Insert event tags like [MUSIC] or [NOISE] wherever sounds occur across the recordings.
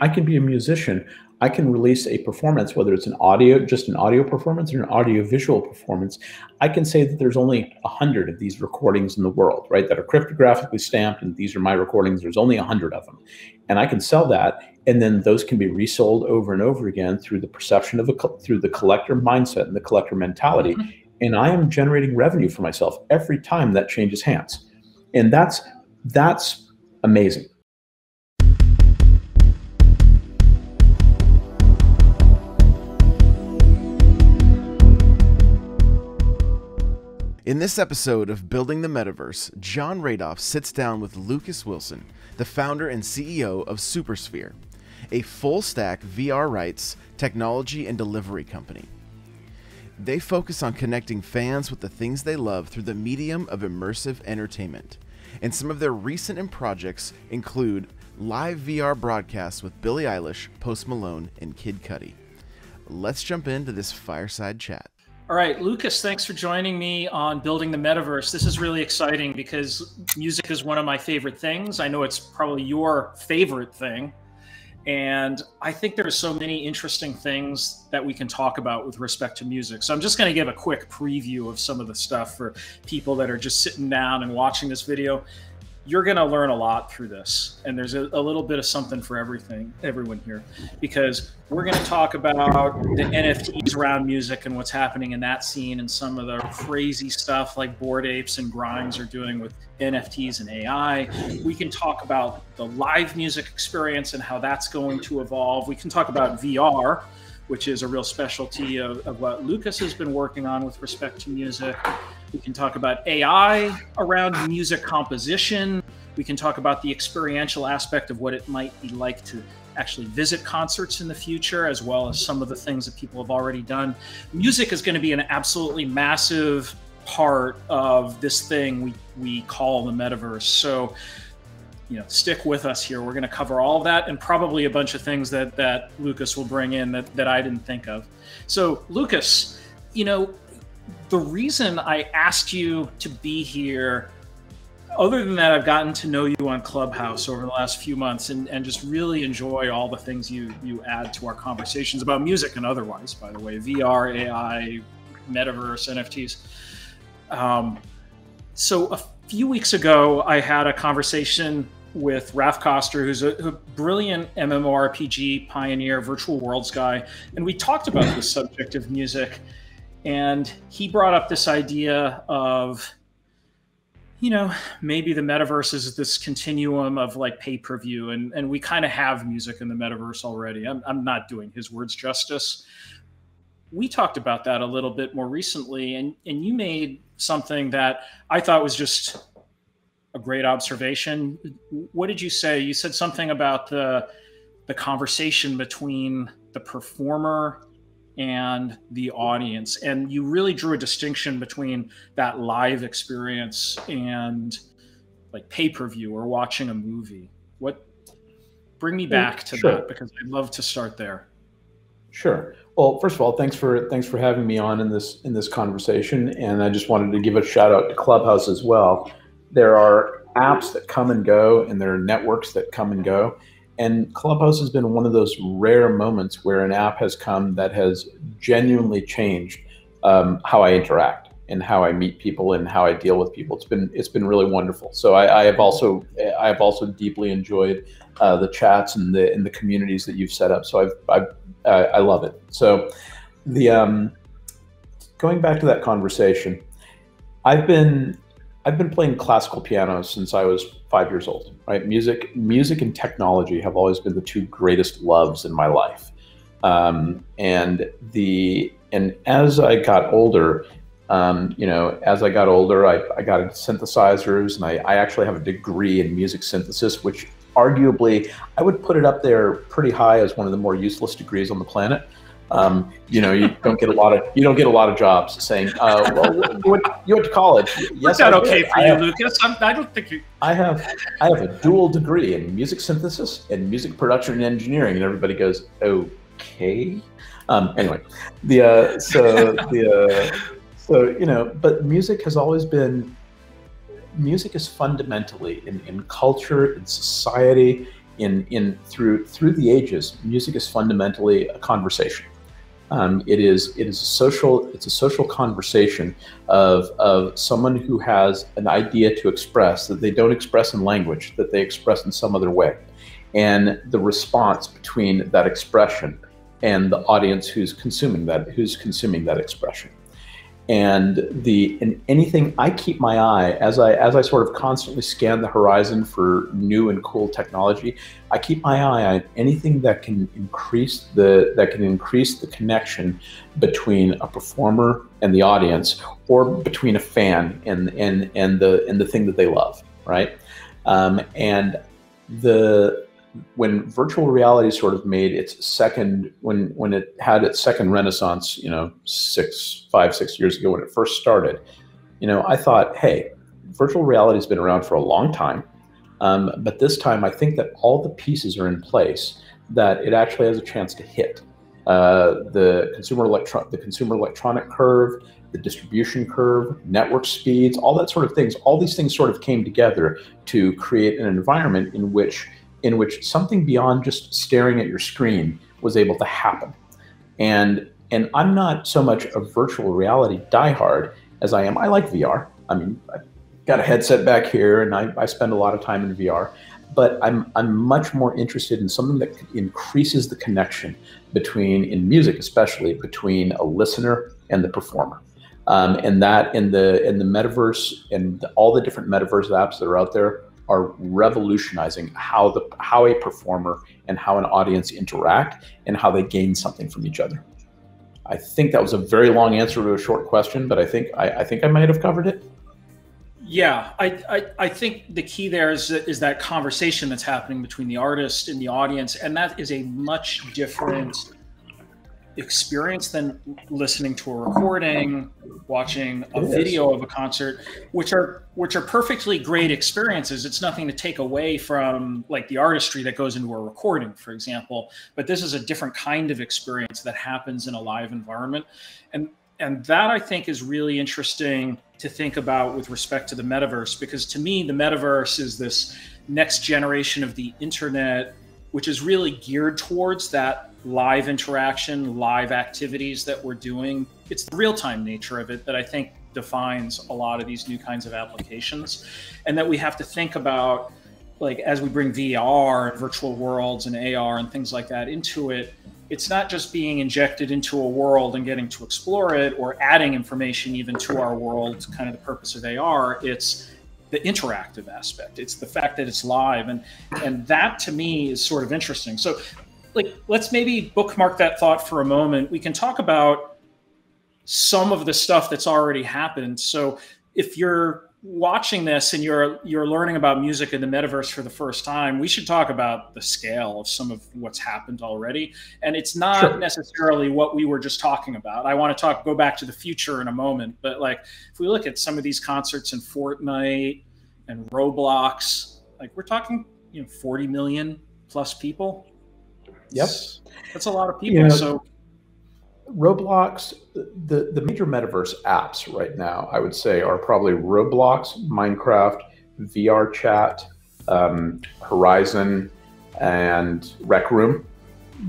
I can be a musician. I can release a performance, whether it's an audio, just an audio performance or an audio visual performance. I can say that there's only a hundred of these recordings in the world, right? That are cryptographically stamped, and these are my recordings. There's only a hundred of them, and I can sell that, and then those can be resold over and over again through the perception of a through the collector mindset and the collector mentality. Mm-hmm. And I am generating revenue for myself every time that changes hands, and that's that's amazing. In this episode of Building the Metaverse, Jon Radoff sits down with Lucas Wilson, the founder and CEO of Supersphere, a full stack VR rights, technology, and delivery company. They focus on connecting fans with the things they love through the medium of immersive entertainment. And some of their recent projects include live VR broadcasts with Billie Eilish, Post Malone, and Kid Cudi. Let's jump into this fireside chat. All right, Lucas, thanks for joining me on Building the Metaverse. This is really exciting because music is one of my favorite things. I know it's probably your favorite thing. And I think there are so many interesting things that we can talk about with respect to music. So I'm just going to give a quick preview of some of the stuff for people that are just sitting down and watching this video you're going to learn a lot through this. And there's a, a, little bit of something for everything everyone here. Because we're going to talk about the nfts around music and what's happening in that scene and some of the crazy stuff like Bored Apes and Grimes are doing with nfts and ai we can talk about the live music experience and how that's going to evolve. We can talk about vr which is a real specialty of, of what lucas has been working on with respect to music we can talk about AI around music composition. We can talk about the experiential aspect of what it might be like to actually visit concerts in the future, as well as some of the things that people have already done. Music is going to be an absolutely massive part of this thing we, we call the metaverse. So, you know, stick with us here. We're going to cover all that and probably a bunch of things that, that Lucas will bring in that, that I didn't think of. So, Lucas, you know, the reason I asked you to be here, other than that, I've gotten to know you on Clubhouse over the last few months and, and just really enjoy all the things you, you add to our conversations about music and otherwise, by the way, VR, AI, metaverse, NFTs. Um, so a few weeks ago, I had a conversation with Raph Koster, who's a, a, brilliant MMORPG pioneer, virtual worlds guy, and we talked about the subject of music and he brought up this idea of you know maybe the metaverse is this continuum of like pay per view and and we kind of have music in the metaverse already. I'm, I'm not doing his words justice. We talked about that a little bit more recently and and you made something that i thought was just a great observation. What did you say? You said something about the the conversation between the performer and the audience. And you really drew a distinction between that live experience and like pay per view or watching a movie. What bring me back to sure. that because I'd love to start there. Sure. Well, first of all, thanks for thanks for having me on in this in this conversation, and I just wanted to give a shout out to Clubhouse as well. There are apps that come and go, and there are networks that come and go, and Clubhouse has been one of those rare moments where an app has come that has genuinely changed um, how I interact and how I meet people and how I deal with people. It's been it's been really wonderful. So I, I have also I have also deeply enjoyed uh, the chats and the and the communities that you've set up. So I've, I've I love it. So the um, going back to that conversation, I've been I've been playing classical piano since I was five years old. Right, music, music, and technology have always been the two greatest loves in my life. Um, and the and as I got older, um, you know, as I got older, I, I got into synthesizers, and I, I actually have a degree in music synthesis, which arguably I would put it up there pretty high as one of the more useless degrees on the planet. Um, you know, you don't get a lot of you don't get a lot of jobs saying, uh, "Well, you went, you went to college." [LAUGHS] Yes, that okay for I you, have, Lucas? I'm, I do not think you. I have I have a dual degree in music synthesis and music production and engineering, and everybody goes, "Okay." Um, anyway, the uh, so [LAUGHS] the uh, so you know, but music has always been music is fundamentally in, in culture in society in in through through the ages, music is fundamentally a conversation. Um, it is it is a social it's a social conversation of of someone who has an idea to express that they don't express in language that they express in some other way, and the response between that expression and the audience who's consuming that who's consuming that expression and the and anything I keep my eye as I as I sort of constantly scan the horizon for new and cool technology, I keep my eye on anything that can increase the that can increase the connection between a performer and the audience, or between a fan and and and the and the thing that they love, right? Um, and the when virtual reality sort of made its second when when it had its second renaissance you know six five six years ago when it first started you know i thought hey virtual reality has been around for a long time um, but this time i think that all the pieces are in place that it actually has a chance to hit uh, the consumer electron the consumer electronic curve the distribution curve, network speeds, all that sort of things. All these things sort of came together to create an environment in which in which something beyond just staring at your screen was able to happen. And and I'm not so much a virtual reality diehard as I am. I like VR. I mean, I've got a headset back here, and I, I spend a lot of time in VR. But I'm I'm much more interested in something that increases the connection between, in music especially, between a listener and the performer. Um, and that in the in the metaverse and all the different metaverse apps that are out there are revolutionizing how the how a performer and how an audience interact and how they gain something from each other. I think that was a very long answer to a short question, but I think I, I think I might have covered it. Yeah, I, I, I think the key there is is that conversation that's happening between the artist and the audience, and that is a much different experience than listening to a recording, watching a video of a concert, which are which are perfectly great experiences. It's nothing to take away from like the artistry that goes into a recording, for example. But this is a different kind of experience that happens in a live environment. And and that I think is really interesting to think about with respect to the metaverse, because to me, the metaverse is this next generation of the internet, which is really geared towards that live interaction, live activities that we're doing. It's the real time nature of it that I think defines a lot of these new kinds of applications. And that we have to think about, like, as we bring VR and virtual worlds and AR and things like that into it, it's not just being injected into a world and getting to explore it or adding information even to our world, kind of the purpose of AR. It's the interactive aspect. It's the fact that it's live, and and that to me is sort of interesting. So like let's maybe bookmark that thought for a moment. We can talk about some of the stuff that's already happened. So if you're watching this and you're you're learning about music in the metaverse for the first time, we should talk about the scale of some of what's happened already. And it's not sure. necessarily what we were just talking about. I want to talk go back to the future in a moment, but like if we look at some of these concerts in Fortnite and Roblox, like we're talking, you know, 40 million plus people Yep. That's a lot of people. You know, so Roblox, the, the major metaverse apps right now, I would say, are probably Roblox, Minecraft, VR Chat, um, Horizon, and Rec Room.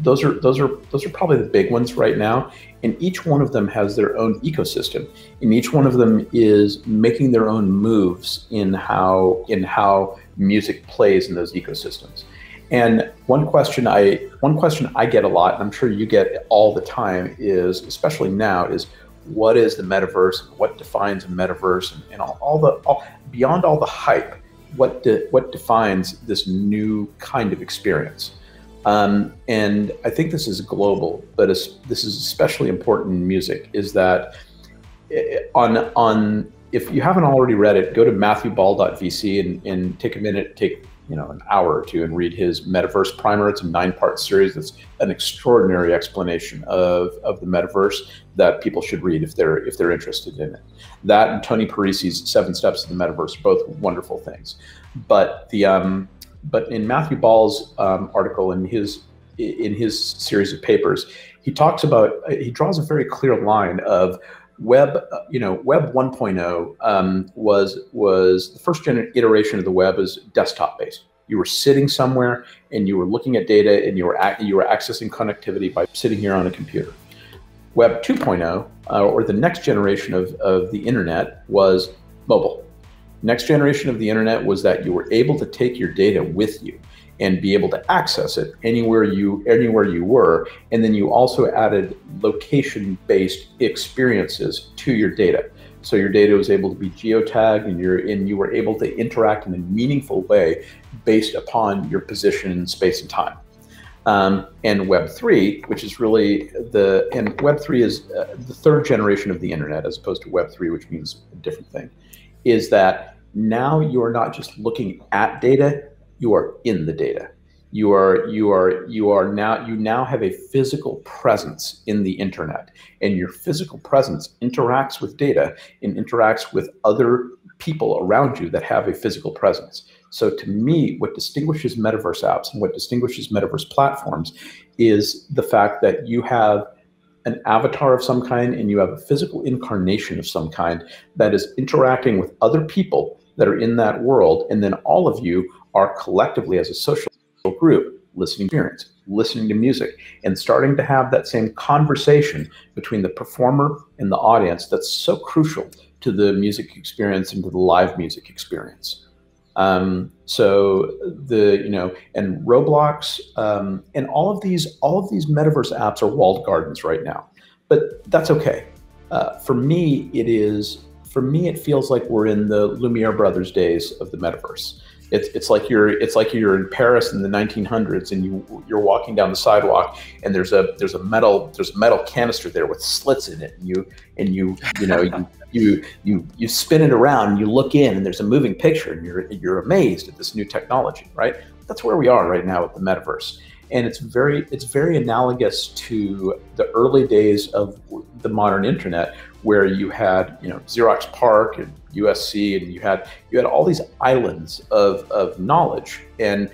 Those are those are those are probably the big ones right now, and each one of them has their own ecosystem, and each one of them is making their own moves in how in how music plays in those ecosystems. And one question I one question I get a lot, and I'm sure you get all the time, is especially now, is what is the metaverse? What defines a metaverse? And, and all, all, the all, beyond all the hype, what de, what defines this new kind of experience? Um, and I think this is global, but this is especially important in music. Is that eh, on on if you haven't already read it, go to matthewball.vc and, and take a minute, take you know an hour or two and read his metaverse primer. It's a nine part series. That's an extraordinary explanation of, of the metaverse that people should read if they're if they're interested in it. That and tony parisi's seven steps to the metaverse are both wonderful things. But the um but in matthew ball's um, article in his in his series of papers he talks about he draws a very clear line of web you know web 1.0 um, was was the first iteration of the web is desktop based You were sitting somewhere and you were looking at data and you were you were accessing connectivity by sitting here on a computer. Web 2.0, uh, or the next generation of, of the internet, was mobile. Next generation of the internet was that you were able to take your data with you and be able to access it anywhere you anywhere you were. And then you also added location based experiences to your data. So your data was able to be geotagged and you're and you were able to interact in a meaningful way based upon your position in space and time. Um, and web3 which is really the and web3 is uh, the third generation of the internet as opposed to web3 which means a different thing is that now you're not just looking at data you are in the data. You are you are you are now you now have a physical presence in the internet and your physical presence interacts with data and interacts with other people around you that have a physical presence. So to me what distinguishes metaverse apps and what distinguishes metaverse platforms is the fact that you have an avatar of some kind and you have a physical incarnation of some kind that is interacting with other people that are in that world and then all of you are collectively as a social group listening to experience, listening to music, and starting to have that same conversation between the performer and the audience that's so crucial to the music experience and to the live music experience. Um, so the you know and Roblox um, and all of these all of these metaverse apps are walled gardens right now, but that's okay. Uh, for me, it is for me it feels like we're in the Lumiere brothers days of the metaverse. It's, it's like you're it's like you're in Paris in the 1900s and you you're walking down the sidewalk and there's a there's a metal there's a metal canister there with slits in it and you and you you know you, [LAUGHS] you you you spin it around and you look in and there's a moving picture and you're you're amazed at this new technology right? That's where we are right now with the metaverse. And it's very it's very analogous to the early days of the modern internet where you had you know Xerox PARC and USC and you had you had all these islands of, of knowledge and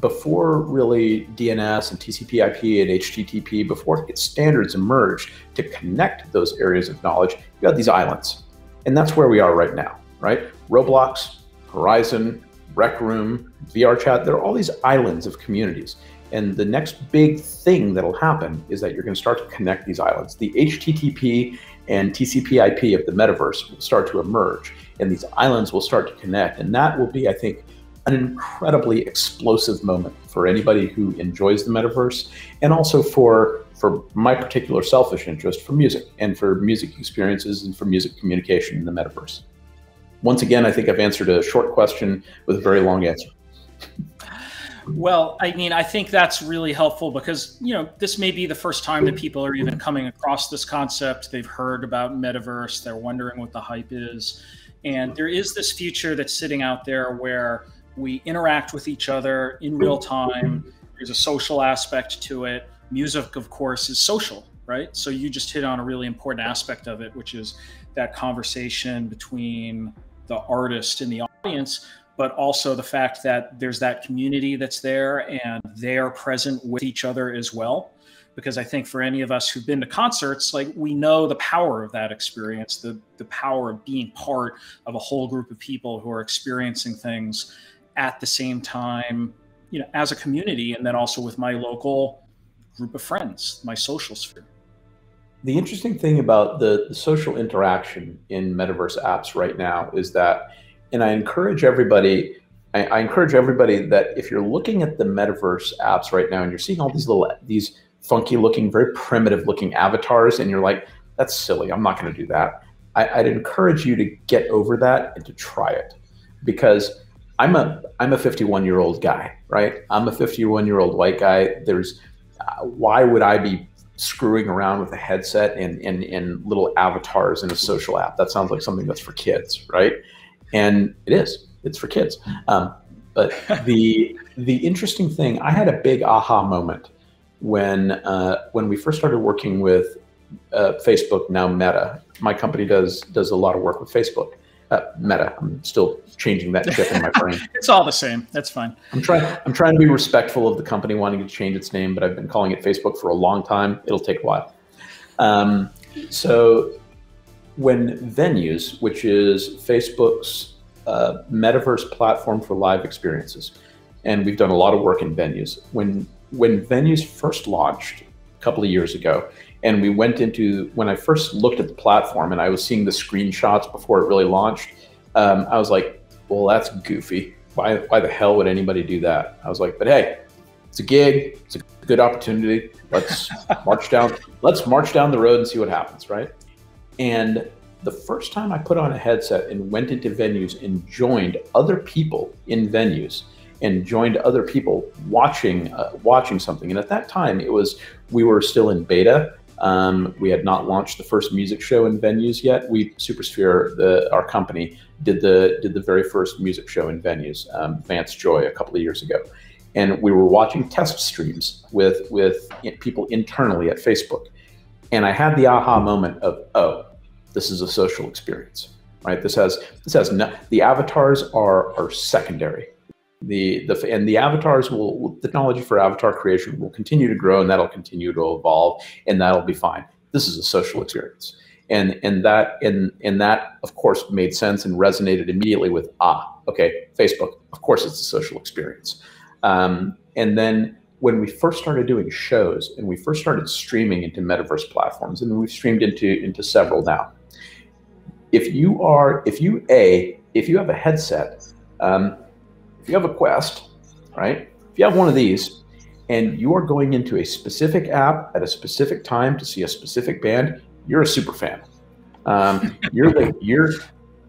before really DNS and TCP/IP and HTTP, before standards emerged to connect those areas of knowledge, you had these islands, and that's where we are right now, right? Roblox, Horizon, Rec Room, VR Chat, there are all these islands of communities, and the next big thing that'll happen is that you're going to start to connect these islands. The HTTP and TCP/IP of the metaverse will start to emerge, and these islands will start to connect, and that will be, I think, an incredibly explosive moment for anybody who enjoys the metaverse, and also for for my particular selfish interest for music and for music experiences and for music communication in the metaverse. Once again, I think I've answered a short question with a very long answer. Well, I mean, I think that's really helpful because, you know, this may be the first time that people are even coming across this concept. They've heard about metaverse, they're wondering what the hype is. And there is this future that's sitting out there where we interact with each other in real time. There's a social aspect to it. Music, of course, is social, right? So you just hit on a really important aspect of it, which is that conversation between the artist and the audience but also the fact that there's that community that's there and they are present with each other as well. Because i think for any of us who've been to concerts like we know the power of that experience the the power of being part of a whole group of people who are experiencing things at the same time you know as a community and then also with my local group of friends my social sphere. The interesting thing about the, the social interaction in metaverse apps right now is that and I encourage everybody. I, I encourage everybody that if you're looking at the metaverse apps right now and you're seeing all these little these funky looking, very primitive looking avatars, and you're like, "That's silly. I'm not going to do that." I, I'd encourage you to get over that and to try it, because I'm a I'm a 51 year old guy, right? I'm a 51 year old white guy. There's uh, why would I be screwing around with a headset and, and, and little avatars in a social app? That sounds like something that's for kids, right? And it is. It's for kids. Um, but the the interesting thing, I had a big aha moment when uh, when we first started working with uh, Facebook, now Meta. My company does does a lot of work with Facebook. Uh, Meta. I'm still changing that chip in my [LAUGHS] brain. it's all the same. That's fine. I'm trying. I'm trying to be respectful of the company wanting to change its name, but I've been calling it Facebook for a long time. It'll take a while. Um, so when Venues, which is Facebook's uh, metaverse platform for live experiences, and we've done a lot of work in venues. When when venues first launched a couple of years ago, and we went into when I first looked at the platform and I was seeing the screenshots before it really launched, um, I was like, well, that's goofy. Why, why the hell would anybody do that? I was like, but hey, it's a gig. It's a good opportunity. Let's [LAUGHS] march down. Let's march down the road and see what happens, right? And the first time I put on a headset and went into venues and joined other people in venues and joined other people watching uh, watching something. And at that time, it was we were still in beta. Um, we had not launched the first music show in venues yet. We Supersphere, the, our company, did the did the very first music show in venues, um, Vance Joy, a couple of years ago, and we were watching test streams with with people internally at Facebook, and I had the aha moment of oh, this is a social experience, right? This has this has no, the avatars are are secondary. The the and the avatars will technology for avatar creation will continue to grow and that'll continue to evolve and that'll be fine. This is a social experience. And and that and and that of course made sense and resonated immediately with ah okay facebook of course it's a social experience. Um, and then when we first started doing shows and we first started streaming into metaverse platforms and we've streamed into into several now if you are if you a if you have a headset um, if you have a Quest, right? If you have one of these and you are going into a specific app at a specific time to see a specific band, you're a super fan. Um, you're the you're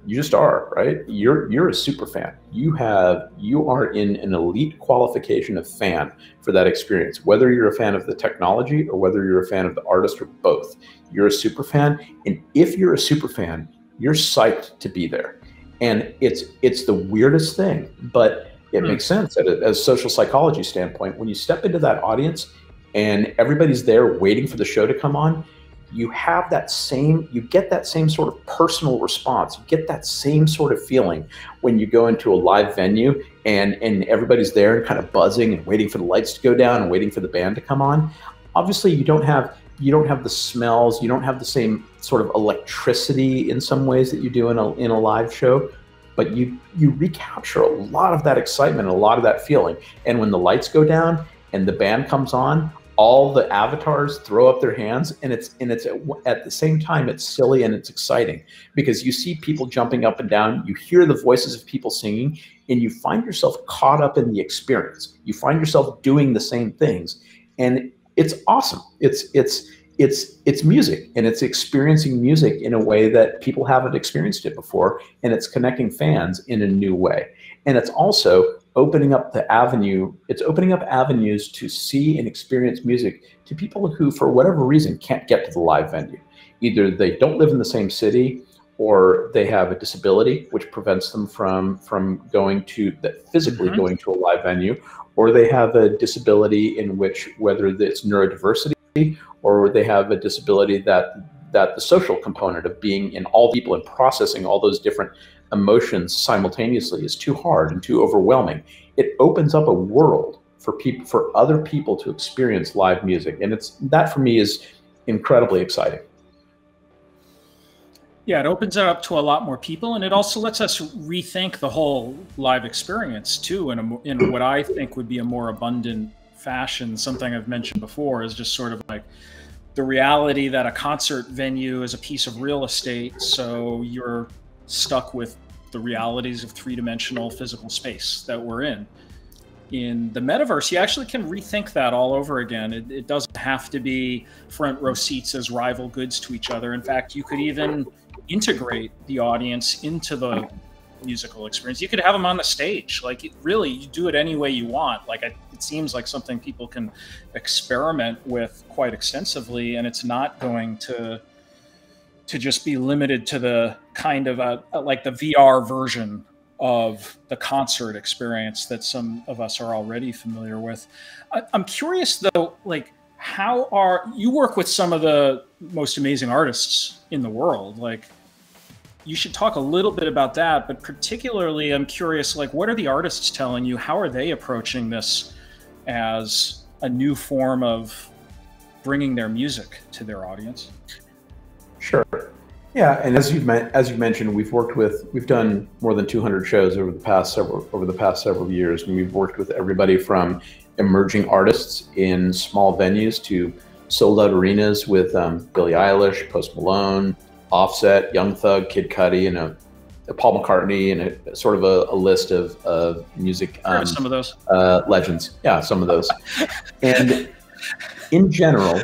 you just are right. You're you're a super fan. You have you are in an elite qualification of fan for that experience. Whether you're a fan of the technology or whether you're a fan of the artist or both, you're a super fan. And if you're a super fan, you're psyched to be there and it's it's the weirdest thing, but it hmm. makes sense at a, as a social psychology standpoint. When you step into that audience and everybody's there waiting for the show to come on, you have that same you get that same sort of personal response you get that same sort of feeling when you go into a live venue and and everybody's there and kind of buzzing and waiting for the lights to go down and waiting for the band to come on obviously you don't have you don't have the smells, you don't have the same sort of electricity in some ways that you do in a, in a live show, but you you recapture a lot of that excitement, and a lot of that feeling. And when the lights go down and the band comes on, all the avatars throw up their hands and it's and it's at, at the same time it's silly and it's exciting because you see people jumping up and down, you hear the voices of people singing and you find yourself caught up in the experience. You find yourself doing the same things and it's awesome. It's it's it's it's music and it's experiencing music in a way that people haven't experienced it before and it's connecting fans in a new way. And it's also opening up the avenue, it's opening up avenues to see and experience music to people who for whatever reason can't get to the live venue. Either they don't live in the same city or they have a disability which prevents them from from going to that physically mm-hmm. going to a live venue or they have a disability in which whether it's neurodiversity or they have a disability that that the social component of being in all people and processing all those different emotions simultaneously is too hard and too overwhelming it opens up a world for people for other people to experience live music and it's that for me is incredibly exciting yeah, it opens it up to a lot more people, and it also lets us rethink the whole live experience too, in a, in what I think would be a more abundant fashion. Something I've mentioned before is just sort of like the reality that a concert venue is a piece of real estate, so you're stuck with the realities of three-dimensional physical space that we're in. In the metaverse, you actually can rethink that all over again. It, it doesn't have to be front row seats as rival goods to each other. In fact, you could even integrate the audience into the musical experience. You could have them on the stage. Like it, really, you do it any way you want. Like it, it seems like something people can experiment with quite extensively, and it's not going to to just be limited to the kind of a, like the VR version of the concert experience that some of us are already familiar with. I, I'm curious though, like how are you work with some of the most amazing artists in the world, like you should talk a little bit about that, but particularly I'm curious, like, what are the artists telling you? How are they approaching this as a new form of bringing their music to their audience? Sure. Yeah, and as you as you mentioned, we've worked with we've done more than 200 shows over the past several over the past several years, and we've worked with everybody from emerging artists in small venues to sold out arenas with um, Billie Eilish, Post Malone, Offset, Young Thug, Kid Cudi, and a, a Paul McCartney, and a, sort of a, a list of, of music. Um, some of those uh, legends. Yeah, some of those. and in general,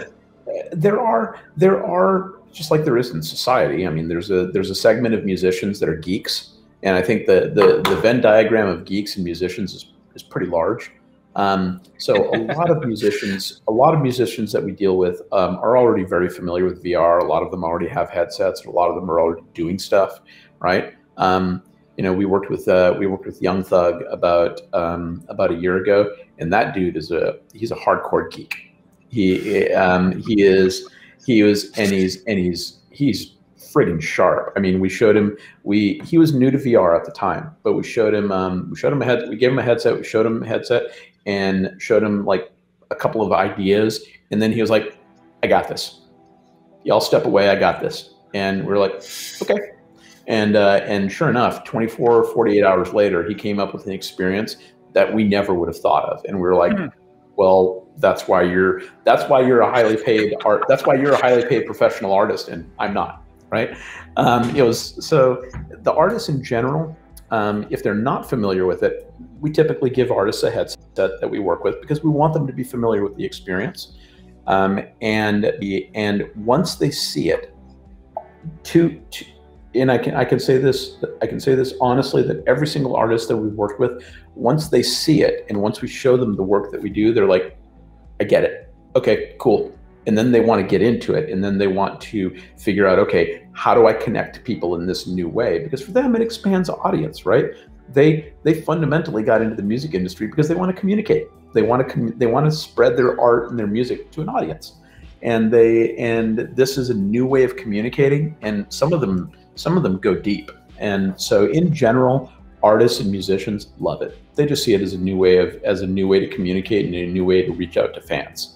there are there are just like there is in society. I mean, there's a there's a segment of musicians that are geeks, and I think the the, the Venn diagram of geeks and musicians is, is pretty large. Um, so a [LAUGHS] lot of musicians, a lot of musicians that we deal with um, are already very familiar with VR. A lot of them already have headsets. A lot of them are already doing stuff, right? Um, you know, we worked with uh, we worked with Young Thug about um, about a year ago, and that dude is a he's a hardcore geek. He um, he is he was and he's and he's he's friggin' sharp. I mean, we showed him we he was new to VR at the time, but we showed him um, we showed him a head we gave him a headset. We showed him a headset, and showed him like a couple of ideas. And then he was like, I got this. Y'all step away. I got this. And we're like, okay. And, uh, and sure enough, 24, or 48 hours later, he came up with an experience that we never would have thought of. And we are like, mm-hmm. well, that's why you're, that's why you're a highly paid art. That's why you're a highly paid professional artist. And I'm not, right. Um, it was, so the artists in general, um, if they're not familiar with it, we typically give artists a headset that we work with because we want them to be familiar with the experience. Um, and be, and once they see it, to, to and I can I can say this I can say this honestly that every single artist that we've worked with, once they see it and once we show them the work that we do, they're like, I get it. Okay, cool. And then they want to get into it and then they want to figure out okay how do i connect to people in this new way? Because for them it expands audience right? They they fundamentally got into the music industry because they want to communicate. They want to com- they want to spread their art and their music to an audience. And they and this is a new way of communicating and some of them some of them go deep. And so in general artists and musicians love it they just see it as a new way of as a new way to communicate and a new way to reach out to fans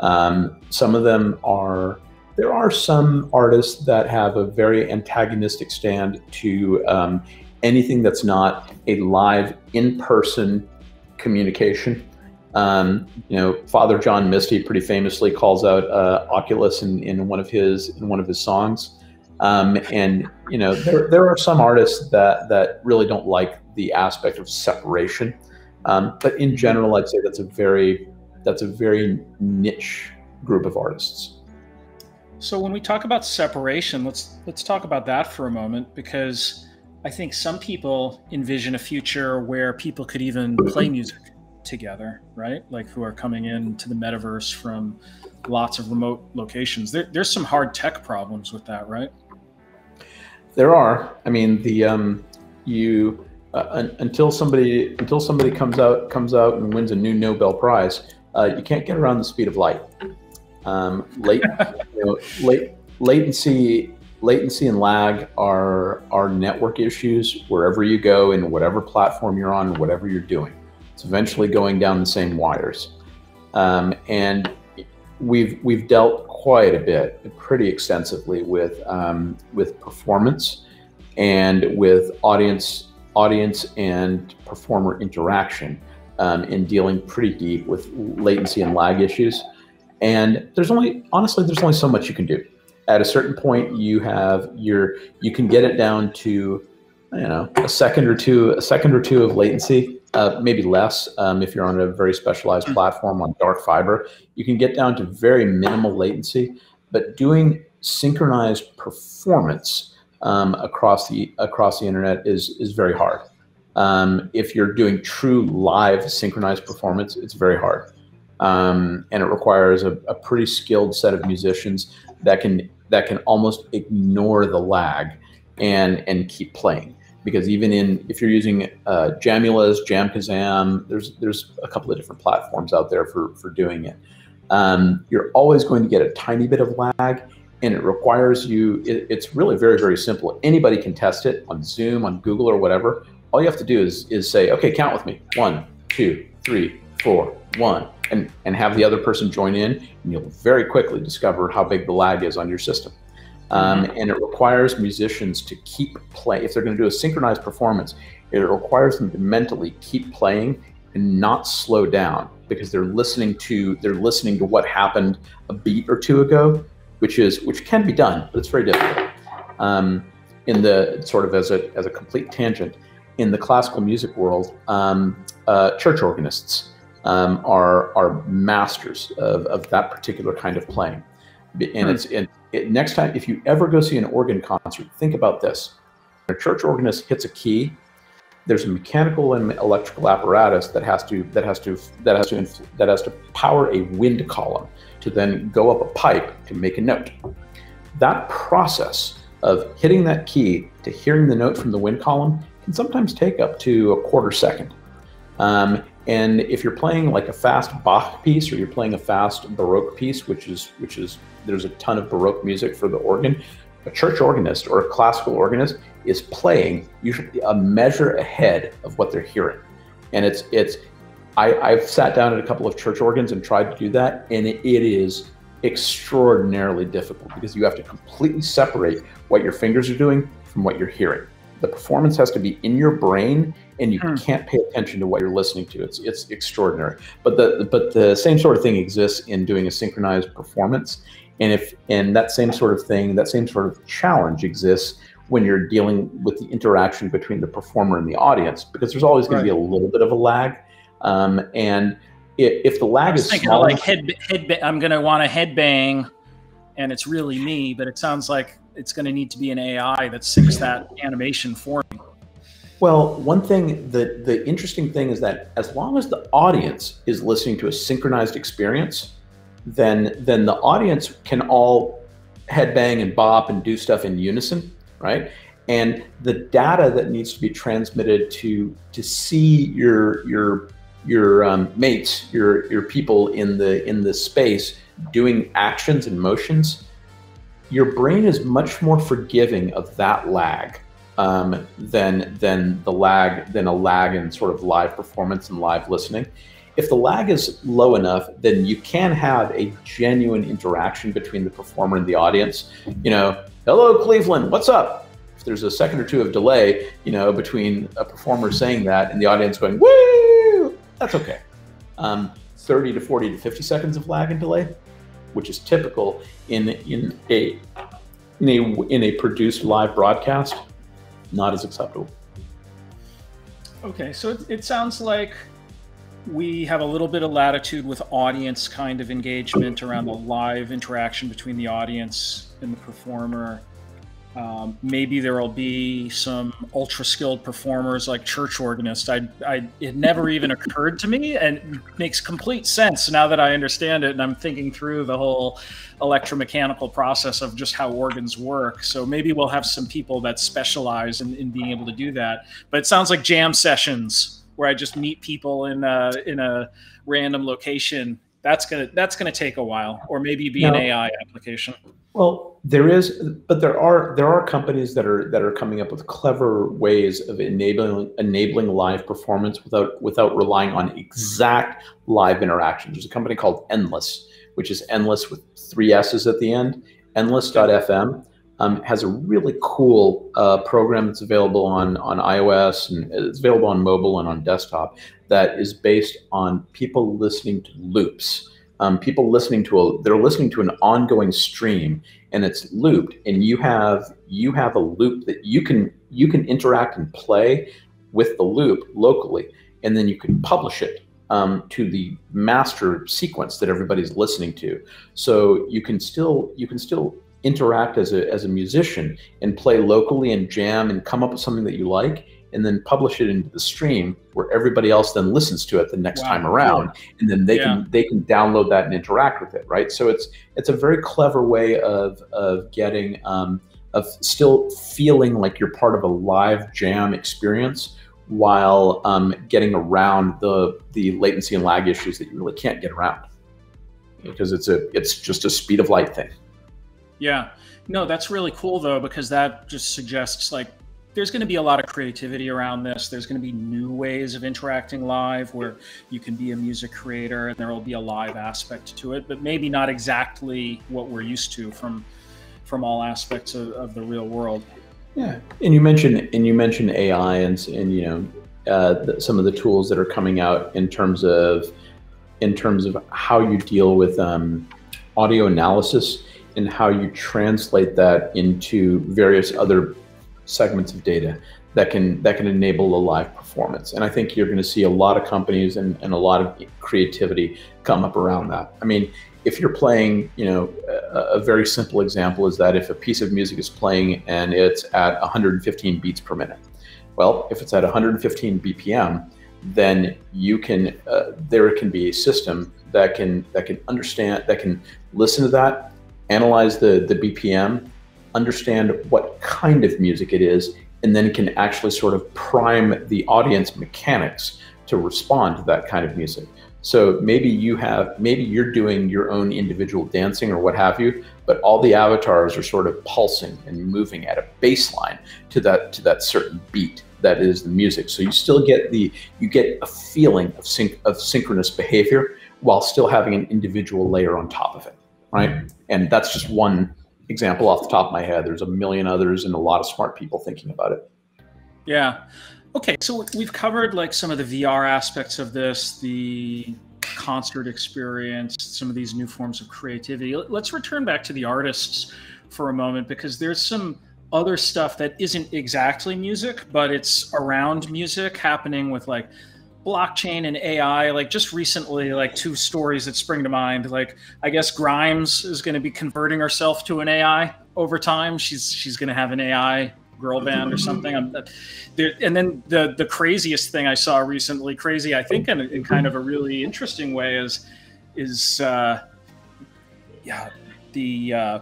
um, some of them are, there are some artists that have a very antagonistic stand to um, anything that's not a live in person communication. Um, you know, Father John Misty pretty famously calls out uh, Oculus in, in one of his in one of his songs. Um, and you know, there, there are some artists that that really don't like the aspect of separation. Um, but in general, I'd say that's a very that's a very niche group of artists. So when we talk about separation, let's let's talk about that for a moment because I think some people envision a future where people could even play music together, right? Like who are coming in to the metaverse from lots of remote locations. There, there's some hard tech problems with that, right? There are. I mean, the um, you uh, until somebody until somebody comes out comes out and wins a new Nobel Prize, uh, you can't get around the speed of light. Um, late, [LAUGHS] you know, late, latency, latency and lag are are network issues wherever you go in whatever platform you're on, whatever you're doing. It's eventually going down the same wires, um, and we've we've dealt quite a bit, pretty extensively with um, with performance and with audience audience and performer interaction um, in dealing pretty deep with latency and lag issues. And there's only, honestly, there's only so much you can do. At a certain point, you have your, you can get it down to, you know, a second or two, a second or two of latency, uh, maybe less um, if you're on a very specialized hmm. platform on dark fiber. You can get down to very minimal latency, but doing synchronized performance um, across the across the internet is is very hard. Um, if you're doing true live synchronized performance, it's very hard. Um, and it requires a, a, pretty skilled set of musicians that can that can almost ignore the lag and and keep playing. Because even in if you're using uh, Jamulus, Jamkazam, there's there's a couple of different platforms out there for for doing it. Um, you're always going to get a tiny bit of lag, and it requires you. It, it's really very very simple. Anybody can test it on Zoom, on Google, or whatever all you have to do is is say, okay, count with me. One, two, three, four, one, and and have the other person join in, and you'll very quickly discover how big the lag is on your system. Um, mm-hmm. And it requires musicians to keep playing. If they're going to do a synchronized performance, it requires them to mentally keep playing and not slow down because they're listening to they're listening to what happened a beat or two ago, which is which can be done, but it's very difficult. Um, in the sort of as a as a complete tangent, in the classical music world, um, uh, church organists um, are are masters of, of that particular kind of playing. And hmm. it's it, it, next time if you ever go see an organ concert, think about this: a church organist hits a key. There's a mechanical and electrical apparatus that has to that has to that has to that has to power a wind column to then go up a pipe to make a note. That process of hitting that key to hearing the note from the wind column can sometimes take up to a quarter second. Um, and if you're playing like a fast Bach piece or you're playing a fast Baroque piece, which is which is there's a ton of Baroque music for the organ, a church organist or a classical organist is playing usually a measure ahead of what they're hearing. And it's it's I, I've sat down at a couple of church organs and tried to do that, and it, it is extraordinarily difficult because you have to completely separate what your fingers are doing from what you're hearing. The performance has to be in your brain, and you hmm. can't pay attention to what you're listening to. It's it's extraordinary. But the but the same sort of thing exists in doing a synchronized performance, and if and that same sort of thing, that same sort of challenge exists when you're dealing with the interaction between the performer and the audience, because there's always going right. to be a little bit of a lag, um, and if, the lag is small, like head, head, I'm going to want a headbang, and it's really me, but it sounds like it's going to need to be an AI that syncs that animation for me. Well, one thing the the interesting thing is that as long as the audience is listening to a synchronized experience, then then the audience can all headbang and bop and do stuff in unison, right? And the data that needs to be transmitted to to see your your your um, mates, your your people in the in the space doing actions and motions, your brain is much more forgiving of that lag um, than than the lag than a lag in sort of live performance and live listening. If the lag is low enough, then you can have a genuine interaction between the performer and the audience. You know, hello Cleveland, what's up? If there's a second or two of delay, you know, between a performer saying that and the audience going woo, that's okay. Um, 30 to 40 to 50 seconds of lag and delay, which is typical in in a in a in a produced live broadcast, not as acceptable. Okay, so it, it sounds like we have a little bit of latitude with audience kind of engagement around the live interaction between the audience and the performer. Um, maybe there will be some ultra skilled performers like church organists. I, I, it never even occurred to me, and makes complete sense now that I understand it. And I'm thinking through the whole electromechanical process of just how organs work. So maybe we'll have some people that specialize in, in being able to do that. But it sounds like jam sessions where I just meet people in a, in a random location. That's gonna that's gonna take a while, or maybe be an AI application. Well, there is, but there are there are companies that are that are coming up with clever ways of enabling enabling live performance without without relying on exact live interactions. There's a company called Endlesss, which is endless with three S's at the end. Endlesss.fm um, has a really cool uh, program that's available on on iOS and it's available on mobile and on desktop that is based on people listening to loops um, people listening to a they're listening to an ongoing stream and it's looped and you have you have a loop that you can you can interact and play with the loop locally and then you can publish it um, to the master sequence that everybody's listening to. So you can still you can still interact as a, as a musician and play locally and jam and come up with something that you like and then publish it into the stream where everybody else then listens to it the next wow. time around. And then they yeah. can they can download that and interact with it right? So it's it's a very clever way of of getting um, of still feeling like you're part of a live jam experience while um, getting around the the latency and lag issues that you really can't get around. Because it's a it's just a speed of light thing. Yeah. No that's really cool though because that just suggests like there's going to be a lot of creativity around this. There's going to be new ways of interacting live where you can be a music creator and there will be a live aspect to it, but maybe not exactly what we're used to from from all aspects of, of the real world. Yeah, and you mentioned and you mentioned AI and and you know uh, some of the tools that are coming out in terms of in terms of how you deal with um, audio analysis and how you translate that into various other segments of data that can that can enable a live performance. And I think you're going to see a lot of companies and, and a lot of creativity come up around that. I mean, if you're playing, you know, a, a, very simple example is that if a piece of music is playing and it's at 115 beats per minute, well, if it's at 115 BPM, then you can uh, there can be a system that can that can understand that can listen to that, analyze the the BPM, understand what kind of music it is, and then can actually sort of prime the audience mechanics to respond to that kind of music. So maybe you have, maybe you're doing your own individual dancing or what have you, but all the avatars are sort of pulsing and moving at a baseline to that to that certain beat that is the music. So you still get the you get a feeling of sync of synchronous behavior while still having an individual layer on top of it, right? Mm-hmm. And that's just one example off the top of my head. There's a million others and a lot of smart people thinking about it. Yeah. Okay, so we've covered like some of the VR aspects of this, the concert experience, some of these new forms of creativity. Let's return back to the artists for a moment because there's some other stuff that isn't exactly music, but it's around music happening with like blockchain and AI. Like just recently, like two stories that spring to mind. Like I guess Grimes is going to be converting herself to an AI over time. She's she's going to have an AI girl band or something. I'm, there, and then the the craziest thing I saw recently, crazy I think in, in kind of a really interesting way is is uh, yeah the uh,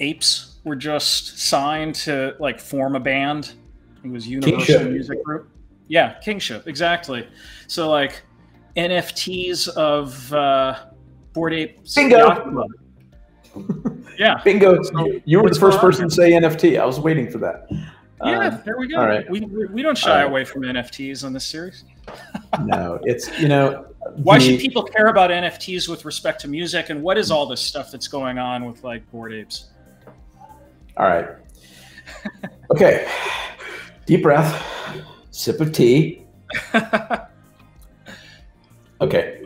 apes were just signed to like form a band. It was Universal. Music Group. Yeah, Kingship, exactly. So like NFTs of uh, Bored Ape. Bingo. yeah. [LAUGHS] Bingo. So, you were the first person to say NFT. I was waiting for that. Yeah, um, there we go. All right. We, we don't shy right. away from NFTs on this series. [LAUGHS] no, it's, you know. Why the, should people care about NFTs with respect to music? And what is all this stuff that's going on with like Bored Apes? All right. Okay. Deep breath, sip of tea. [LAUGHS] okay.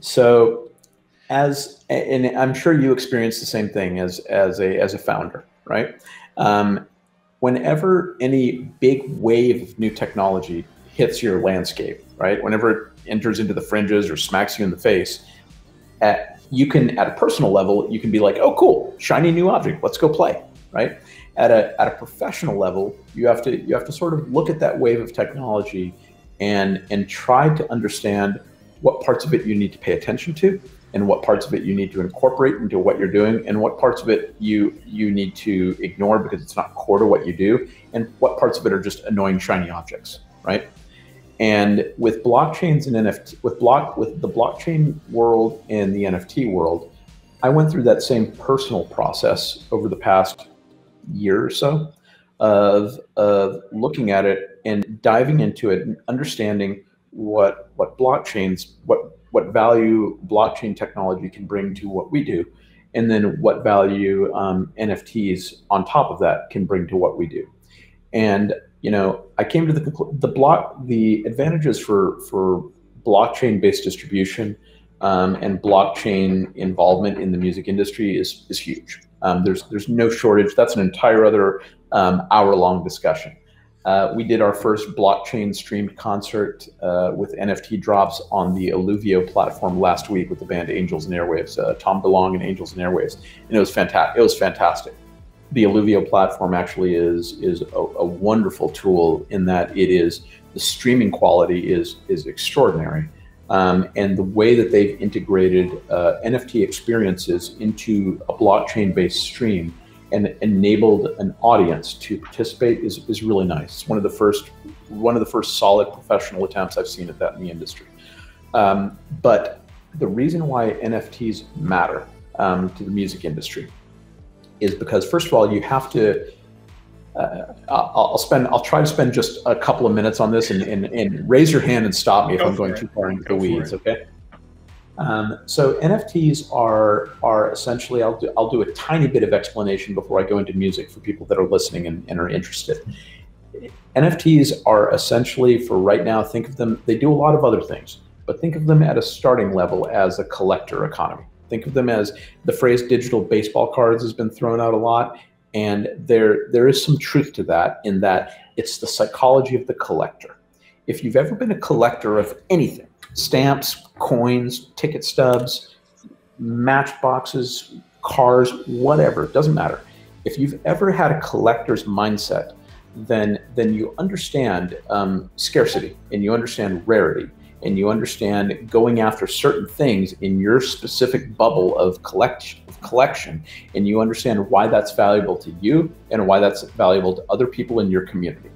So as and I'm sure you experience the same thing as as a as a founder, right? Um, whenever any big wave of new technology hits your landscape, right? Whenever it enters into the fringes or smacks you in the face, at, you can at a personal level you can be like, oh, cool, shiny new object, let's go play, right? At a at a professional level, you have to you have to sort of look at that wave of technology and and try to understand what parts of it you need to pay attention to and what parts of it you need to incorporate into what you're doing and what parts of it you you need to ignore because it's not core to what you do and what parts of it are just annoying shiny objects right? And with blockchains and nft with block with the blockchain world and the nft world i went through that same personal process over the past year or so of of looking at it and diving into it and understanding what what blockchains what what value blockchain technology can bring to what we do, and then what value um, NFTs on top of that can bring to what we do. And you know, I came to the the block the advantages for for blockchain based distribution um, and blockchain involvement in the music industry is is huge. Um, there's there's no shortage. That's an entire other um, hour long discussion. Uh, we did our first blockchain streamed concert uh, with NFT drops on the Eluvio platform last week with the band Angels and Airwaves, uh, Tom DeLonge and Angels and Airwaves, and it was fantastic. It was fantastic. The Eluvio platform actually is is a, a, wonderful tool in that it is the streaming quality is is extraordinary, um, and the way that they've integrated uh, NFT experiences into a blockchain based stream and enabled an audience to participate is, is really nice. It's one of the first one of the first solid professional attempts I've seen at that in the industry. Um, but the reason why NFTs matter um, to the music industry is because first of all, you have to. Uh, I'll spend. I'll try to spend just a couple of minutes on this, and, and, and raise your hand and stop me if Go I'm going it. too far into Go the weeds. Okay. Um, so NFTs are are essentially I'll do I'll do a tiny bit of explanation before I go into music for people that are listening and, and are interested. NFTs are essentially for right now. Think of them. They do a lot of other things, but think of them at a starting level as a collector economy. Think of them as the phrase "digital baseball cards" has been thrown out a lot, and there there is some truth to that. In that it's the psychology of the collector. If you've ever been a collector of anything, stamps, coins, ticket stubs, matchboxes, cars, whatever, it doesn't matter. If you've ever had a collector's mindset, then then you understand um, scarcity and you understand rarity and you understand going after certain things in your specific bubble of collection collection and you understand why that's valuable to you and why that's valuable to other people in your community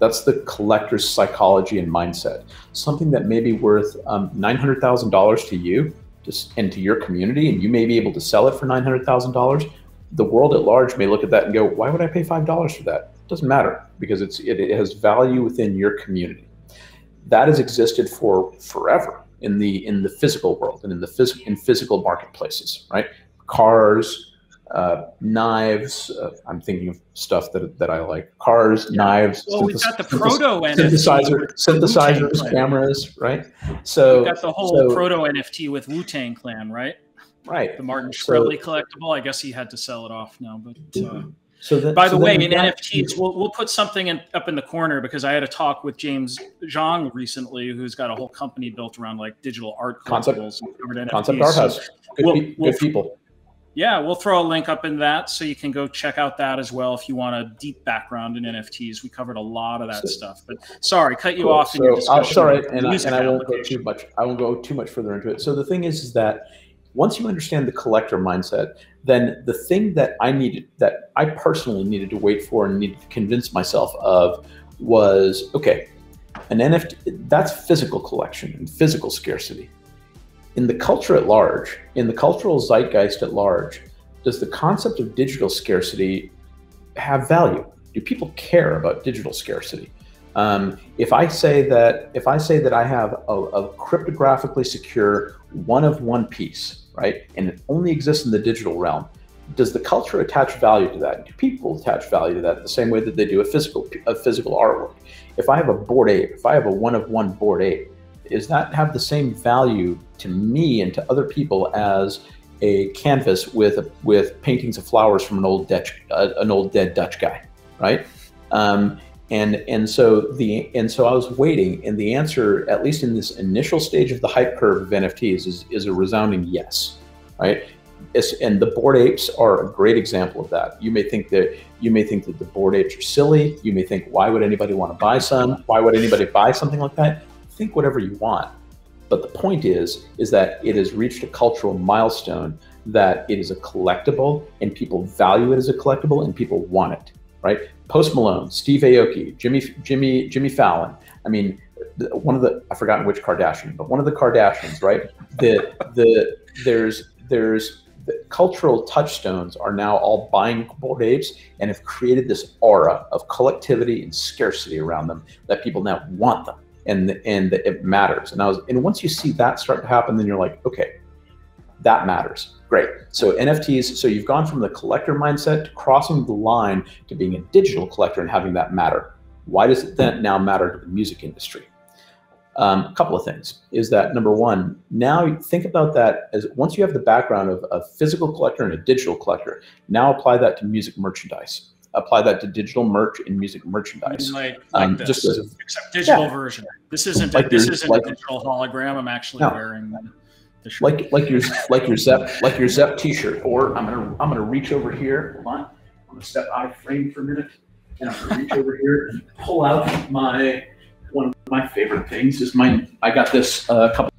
that's the collector's psychology and mindset. Something that may be worth um, $900,000 to you just, and to your community, and you may be able to sell it for $900,000. The world at large may look at that and go, why would I pay $5 for that? It doesn't matter because it's, it, it has value within your community. That has existed for forever in the in the physical world and in the phys- in physical marketplaces, right? Cars, uh, knives. Uh, I'm thinking of stuff that, that I like: cars, yeah. knives. Well, we've got the proto synthesizer, synthesizers, cameras, right? So we've got the whole so, proto NFT with Wu Tang Clan, right? Right. The Martin Shkreli so, collectible. I guess he had to sell it off now, but. Uh, so that, by the so way, in NFTs, we'll, we'll put something in, up in the corner because I had a talk with James Zhang recently, who's got a whole company built around like digital art concept, concept art house. Good, we'll, good we'll, people yeah, we'll throw a link up in that so you can go check out that as well if you want a deep background in NFTs. We covered a lot of that so, stuff, but sorry, cut you cool. off. So, uh, sorry, and, I, and I won't go too much. I won't go too much further into it. So the thing is, is that once you understand the collector mindset, then the thing that I needed, that I personally needed to wait for and needed to convince myself of, was okay. An NFT that's physical collection and physical scarcity in the culture at large, in the cultural zeitgeist at large, does the concept of digital scarcity have value? Do people care about digital scarcity? Um, if I say that if I say that I have a, a, cryptographically secure one of one piece, right, and it only exists in the digital realm, does the culture attach value to that? Do people attach value to that the same way that they do a physical a physical artwork? If I have a Bored Ape, if I have a one of one Bored Ape, is that have the same value to me and to other people as a canvas with with paintings of flowers from an old Dutch uh, an old dead Dutch guy, right? Um, and and so the and so I was waiting, and the answer, at least in this initial stage of the hype curve of NFTs, is is a resounding yes, right? It's, and the Bored Apes are a great example of that. You may think that you may think that the Bored Apes are silly. You may think, why would anybody want to buy some? Why would anybody buy something like that? think whatever you want. But the point is, is that it has reached a cultural milestone that it is a collectible and people value it as a collectible and people want it, right? Post Malone, Steve Aoki, Jimmy, Jimmy, Jimmy Fallon. I mean, one of the, I've forgotten which Kardashian, but one of the Kardashians, right? The, the, there's, there's, the cultural touchstones are now all buying Bored Apes and have created this aura of collectivity and scarcity around them that people now want them and and that it matters. And I was and once you see that start to happen, then you're like, okay, that matters. Great. So NFTs. So you've gone from the collector mindset to crossing the line to being a digital collector and having that matter. Why does it then now matter to the music industry? Um, a couple of things is that number one, now think about that as once you have the background of a physical collector and a digital collector, now apply that to music merchandise apply that to digital merch and music merchandise. Like, like um, just as a, except digital yeah. version. This isn't like a, this isn't like, a digital hologram. I'm actually no. wearing shirt. Like like your like your Zep like your Zep T-shirt. Or I'm gonna I'm gonna reach over here. Hold on. I'm gonna step out of frame for a minute, and I'm gonna reach over here and pull out my one of my favorite things is my I got this uh, a couple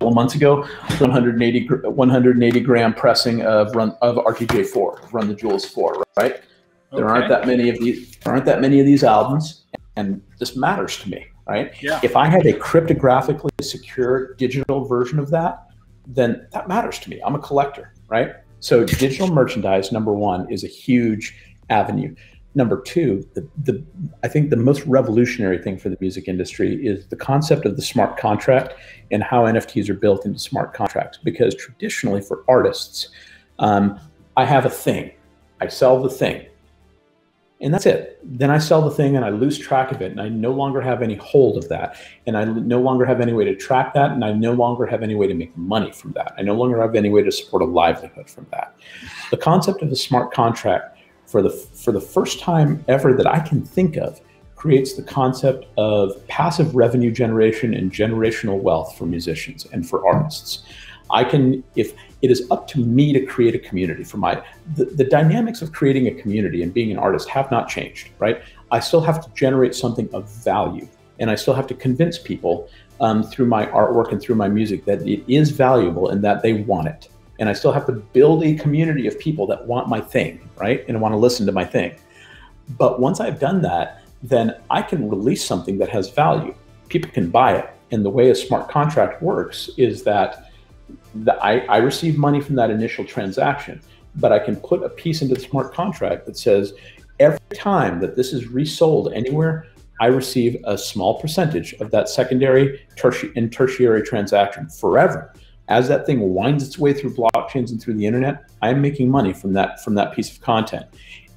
of months ago 180 180 gram pressing of run of RTJ4 Run the Jewels 4 right there okay. aren't that many of these. There aren't that many of these albums, and this matters to me, right? Yeah. If I had a cryptographically secure digital version of that, then that matters to me. I'm a collector, right? So [LAUGHS] digital merchandise, number one, is a huge avenue. Number two, the, the I think the most revolutionary thing for the music industry is the concept of the smart contract and how NFTs are built into smart contracts. Because traditionally, for artists, um, I have a thing, I sell the thing, and that's it. Then I sell the thing and I lose track of it, and I no longer have any hold of that, and I no longer have any way to track that, and I no longer have any way to make money from that. I no longer have any way to support a livelihood from that. The concept of the smart contract, for the for the first time ever that I can think of, creates the concept of passive revenue generation and generational wealth for musicians and for artists. I can, if it is up to me to create a community for my, the, the dynamics of creating a community and being an artist have not changed, right? I still have to generate something of value and I still have to convince people um, through my artwork and through my music that it is valuable and that they want it. And I still have to build a community of people that want my thing, right? And want to listen to my thing. But once I've done that, then I can release something that has value. People can buy it. And the way a smart contract works is that the, I, I receive money from that initial transaction, but I can put a piece into the smart contract that says every time that this is resold anywhere, I receive a small percentage of that secondary tertiary, and tertiary transaction forever. As that thing winds its way through blockchains and through the internet, I'm making money from that from that piece of content.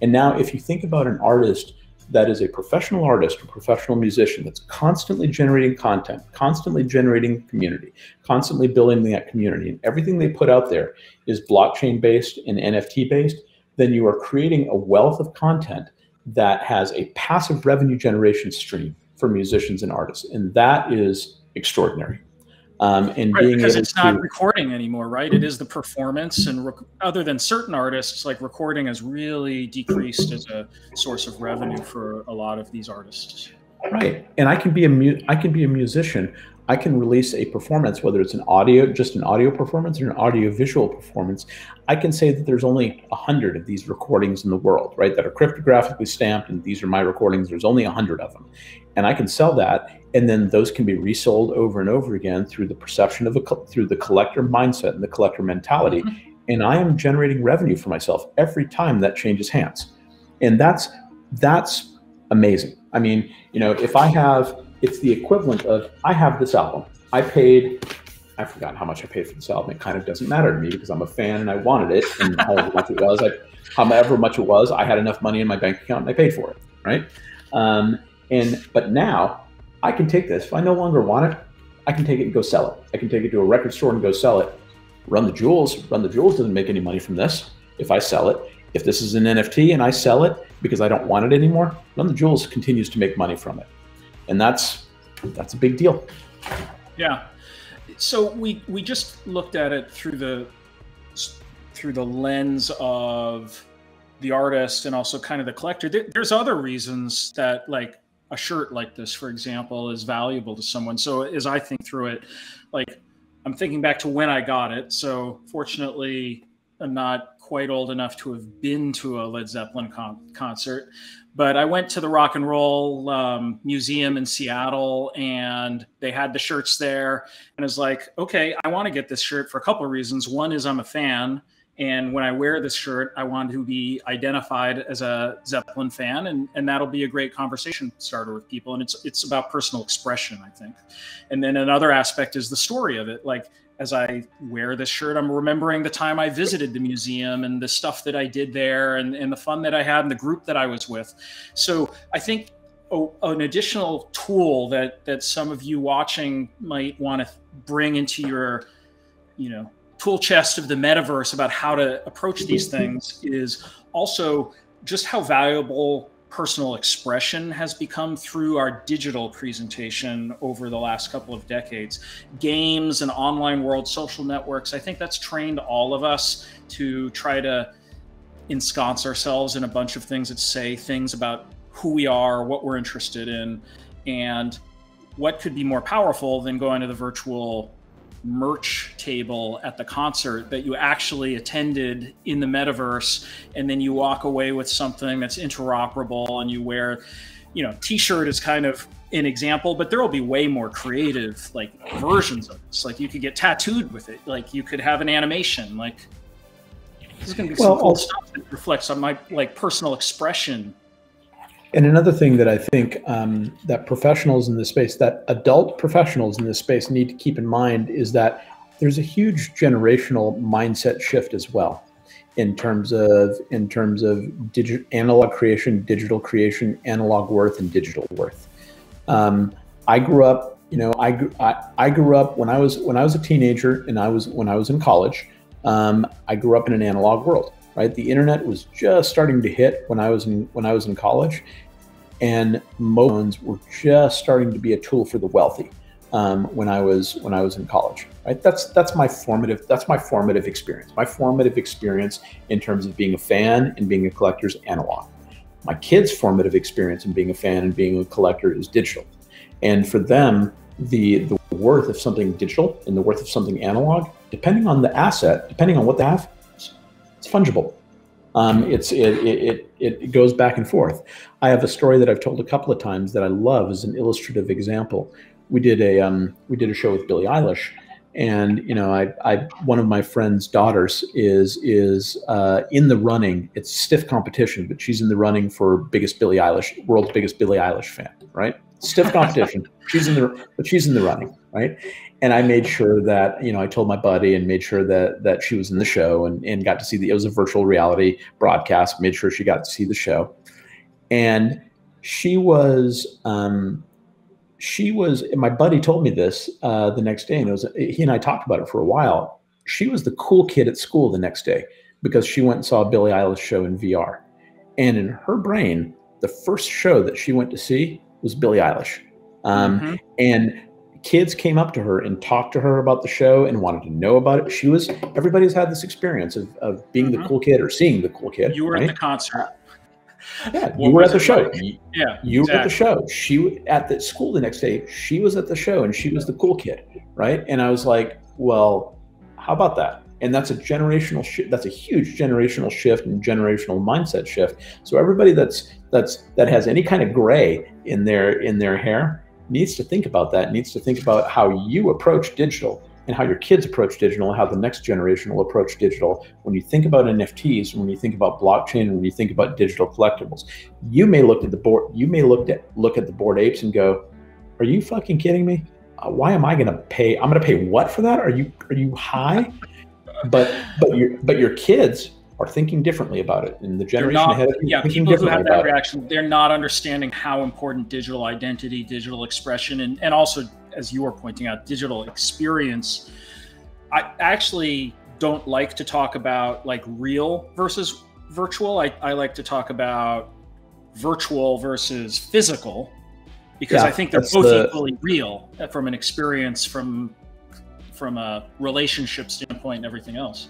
And now, if you think about an artist that is a professional artist or professional musician that's constantly generating content, constantly generating community, constantly building that community, and everything they put out there is blockchain based and NFT based, then you are creating a wealth of content that has a passive revenue generation stream for musicians and artists. And that is extraordinary. Um, and right, being because it's not to, recording anymore, right? It is the performance, and rec- other than certain artists, like recording has really decreased as a source of revenue for a lot of these artists. Right, and I can be a mu- I can be a musician. I can release a performance, whether it's an audio, just an audio performance, or an audio visual performance. I can say that there's only a hundred of these recordings in the world, right? That are cryptographically stamped, and these are my recordings. There's only a hundred of them, and I can sell that and then those can be resold over and over again through the perception of a through the collector mindset and the collector mentality mm-hmm. and i am generating revenue for myself every time that changes hands and that's that's amazing i mean you know if i have it's the equivalent of i have this album i paid i forgot how much i paid for this album it kind of doesn't matter to me because i'm a fan and i wanted it and however [LAUGHS] much it was I, however much it was i had enough money in my bank account and i paid for it right um, and but now I can take this. If I no longer want it, I can take it and go sell it. I can take it to a record store and go sell it. Run the Jewels. Run the Jewels doesn't make any money from this. If I sell it, if this is an NFT and I sell it because I don't want it anymore, Run the Jewels continues to make money from it, and that's that's a big deal. Yeah. So we we just looked at it through the through the lens of the artist and also kind of the collector. There's other reasons that like a shirt like this, for example, is valuable to someone. So as I think through it, like I'm thinking back to when I got it. So fortunately, I'm not quite old enough to have been to a Led Zeppelin con- concert, but I went to the Rock and Roll um, Museum in Seattle, and they had the shirts there, and I was like, okay, I want to get this shirt for a couple of reasons. One is I'm a fan and when I wear this shirt, I want to be identified as a Zeppelin fan, and, and that'll be a great conversation starter with people. And it's it's about personal expression, I think. And then another aspect is the story of it. Like as I wear this shirt, I'm remembering the time I visited the museum and the stuff that I did there, and, and the fun that I had, and the group that I was with. So I think oh, an additional tool that that some of you watching might want to bring into your, you know, tool chest of the metaverse about how to approach these things is also just how valuable personal expression has become through our digital presentation over the last couple of decades. Games and online world, social networks, I think that's trained all of us to try to ensconce ourselves in a bunch of things that say things about who we are, what we're interested in, and what could be more powerful than going to the virtual merch table at the concert that you actually attended in the metaverse and then you walk away with something that's interoperable and you wear you know t-shirt is kind of an example but there will be way more creative like versions of this. Like you could get tattooed with it. Like you could have an animation. Like this is going to be well, some cool stuff that reflects on my like personal expression And another thing that I think um, that professionals in this space, that adult professionals in this space need to keep in mind is that there's a huge generational mindset shift as well in terms of in terms of digital analog creation, digital creation, analog worth, and digital worth. Um, I grew up, you know, I, I, I grew up when I was when I was a teenager and I was when I was in college. Um, I grew up in an analog world, right? The internet was just starting to hit when I was in when I was in college, and phones were just starting to be a tool for the wealthy um, when I was when I was in college. Right? That's that's my formative that's my formative experience. My formative experience in terms of being a fan and being a collector is analog. My kids' formative experience in being a fan and being a collector is digital. And for them, the the worth of something digital and the worth of something analog, depending on the asset, depending on what they have, it's, fungible. Um, it's it, it it goes back and forth. I have a story that I've told a couple of times that I love as an illustrative example we did a um, we did a show with Billie Eilish, and you know, I, I one of my friend's daughters is is uh, in the running. It's stiff competition, but she's in the running for biggest Billie Eilish, world's biggest Billie Eilish fan, right? Stiff competition. [LAUGHS] she's in the but she's in the running, right? And I made sure that you know I told my buddy and made sure that that she was in the show and and got to see the it was a virtual reality broadcast. Made sure she got to see the show, and she was um, she was my buddy told me this uh, the next day and it was he and i talked about it for a while she was the cool kid at school the next day because she went and saw a billie eilish show in vr and in her brain the first show that she went to see was billie eilish um, mm-hmm. and kids came up to her and talked to her about the show and wanted to know about it she was everybody's had this experience of, of being mm-hmm. the cool kid or seeing the cool kid you were right? at the concert [LAUGHS] yeah, you were at the show. Like? Yeah, you exactly. were at the show. She at the school the next day. She was at the show, and she was the cool kid, right? And I was like, well, how about that? And that's a generational shift. That's a huge generational shift and generational mindset shift. So everybody that's that's that has any kind of gray in their in their hair needs to think about that. Needs to think about how you approach digital and how your kids approach digital and how the next generation will approach digital. When you think about NFTs, when you think about blockchain, when you think about digital collectibles, you may look at the board, you may look at look at the Bored Apes and go, "Are you fucking kidding me? Uh, why am I going to pay? I'm going to pay what for that? Are you are you high?" but but your but your kids are thinking differently about it, and the generation not, ahead of you yeah, people who have that reaction, it. they're not understanding how important digital identity, digital expression, and and also as you were pointing out, digital experience. I actually don't like to talk about like real versus virtual. I, I like to talk about virtual versus physical because yeah, I think they're both the... equally real uh, from an experience from from a relationship standpoint and everything else.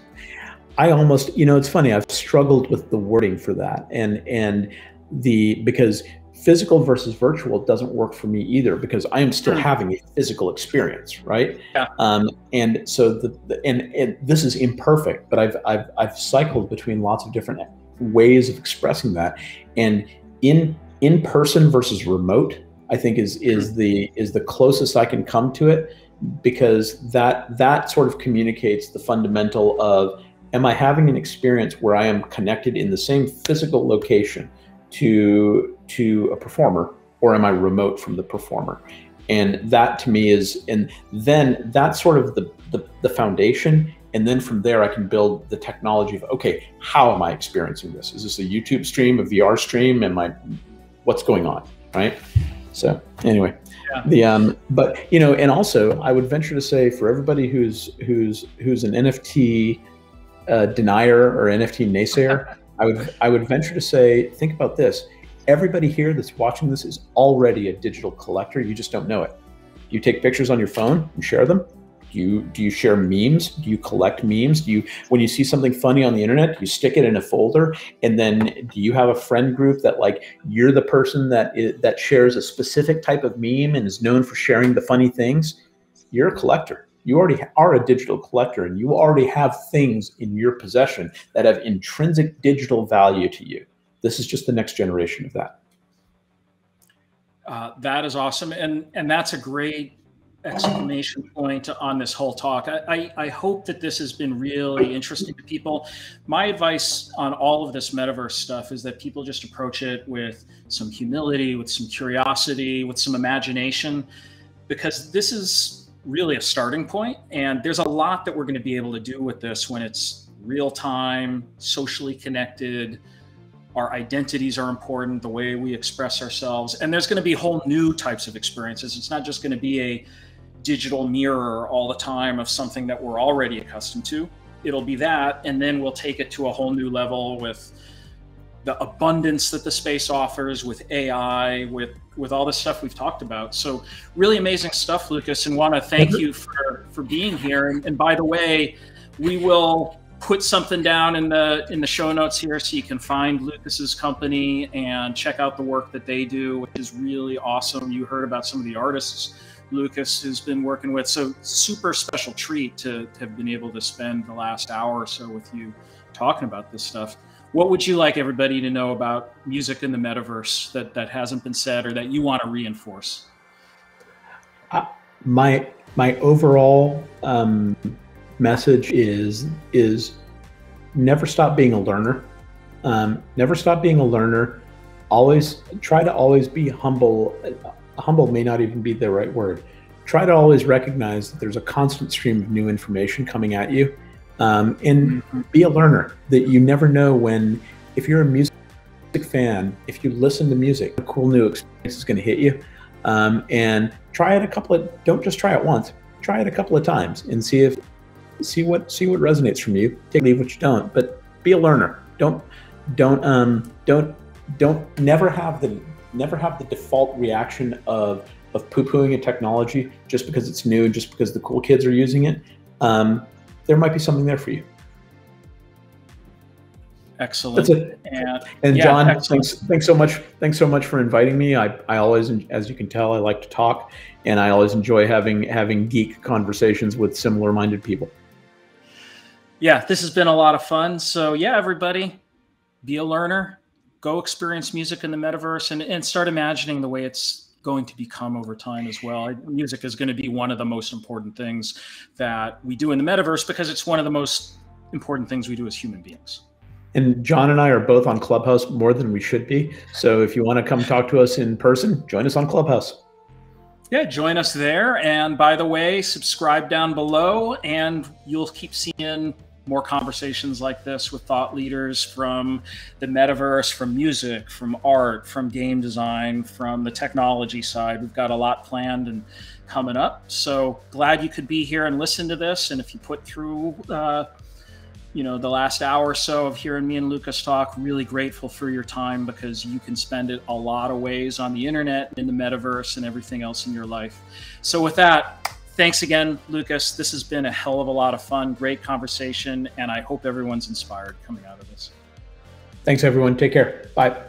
I almost, you know, it's funny. I've struggled with the wording for that, and and the because physical versus virtual doesn't work for me either because I am still hmm. having a physical experience, right? Yeah. Um, and so the, the and, and this is imperfect, but I've I've I've cycled between lots of different ways of expressing that, and in in person versus remote, I think is is hmm. the is the closest I can come to it because that that sort of communicates the fundamental of am I having an experience where I am connected in the same physical location to to a performer or am I remote from the performer? And that to me is, and then that's sort of the, the, the foundation. And then from there, I can build the technology of, okay, how am I experiencing this? Is this a YouTube stream, a VR stream? Am I, what's going on? Right. So anyway, yeah. the, um, but you know, and also I would venture to say for everybody who's, who's, who's an NFT uh, denier or NFT naysayer, I would, I would venture to say, think about this everybody here that's watching this is already a digital collector. You just don't know it. You take pictures on your phone and share them? Do you do you share memes? Do you collect memes? Do you when you see something funny on the internet, you stick it in a folder? And then do you have a friend group that like you're the person that is, that shares a specific type of meme and is known for sharing the funny things? You're a collector. You already are a digital collector and you already have things in your possession that have intrinsic digital value to you. This is just the next generation of that. Uh, that is awesome, and and that's a great exclamation point on this whole talk. I, I, I, hope that this has been really interesting to people. My advice on all of this metaverse stuff is that people just approach it with some humility, with some curiosity, with some imagination, because this is really a starting point. And there's a lot that we're going to be able to do with this when it's real time, socially connected. Our identities are important, the way we express ourselves. And there's going to be whole new types of experiences. It's not just going to be a digital mirror all the time of something that we're already accustomed to. It'll be that, and then we'll take it to a whole new level with the abundance that the space offers, with AI, with with all the stuff we've talked about. So really amazing stuff, Lucas, and want to thank mm-hmm. you for for being here. And, and by the way, we will put something down in the in the show notes here so you can find Lucas's company and check out the work that they do, which is really awesome. You heard about some of the artists Lucas has been working with. So super special treat to, to have been able to spend the last hour or so with you talking about this stuff. What would you like everybody to know about music in the metaverse that, that hasn't been said or that you want to reinforce? Uh, my my overall um, message is is never stop being a learner. Um, never stop being a learner. Always try to always be humble humble may not even be the right word. Try to always recognize that there's a constant stream of new information coming at you, um, and mm-hmm. be a learner. That you never know when, if you're a music fan, if you listen to music, a cool new experience is going to hit you. Um, and try it a couple of. Don't just try it once. Try it a couple of times and see if see what see what resonates from you. Take leave what you don't, but be a learner. Don't don't um don't don't never have the never have the default reaction of of poo-pooing a technology just because it's new, and just because the cool kids are using it. Um, there might be something there for you. Excellent. That's it. And, and yeah, Jon, excellent. thanks thanks so much. Thanks so much for inviting me. I, I always, as you can tell, I like to talk, and I always enjoy having having geek conversations with similar minded people. Yeah, this has been a lot of fun. So yeah, everybody, be a learner, go experience music in the metaverse and, and start imagining the way it's going to become over time as well. Music is going to be one of the most important things that we do in the metaverse because it's one of the most important things we do as human beings. And Jon and I are both on Clubhouse more than we should be. So if you want to come talk to us in person, join us on Clubhouse. Yeah, join us there. And by the way, subscribe down below and you'll keep seeing more conversations like this with thought leaders from the metaverse, from music, from art, from game design, from the technology side. We've got a lot planned and coming up. So glad you could be here and listen to this. And if you put through, uh, you know, the last hour or so of hearing me and Lucas talk, really grateful for your time because you can spend it a lot of ways on the internet, in the metaverse, and everything else in your life. So with that, thanks again, Lucas. This has been a hell of a lot of fun, great conversation, and I hope everyone's inspired coming out of this. Thanks, everyone. Take care. Bye.